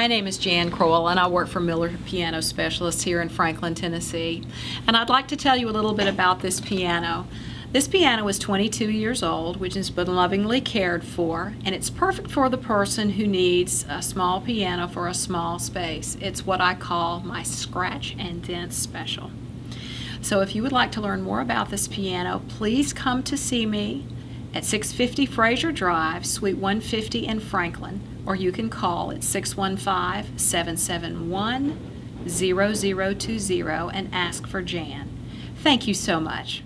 my name is Jan Crowell, and I work for Miller Piano Specialists here in Franklin, Tennessee. And I'd like to tell you a little bit about this piano. This piano is 22 years old, which has been lovingly cared for, and it's perfect for the person who needs a small piano for a small space. It's what I call my scratch and dent special. So if you would like to learn more about this piano, please come to see me at 650 Frazier Drive, Suite 150 in Franklin, or you can call at 615 771 0020 and ask for Jan. Thank you so much.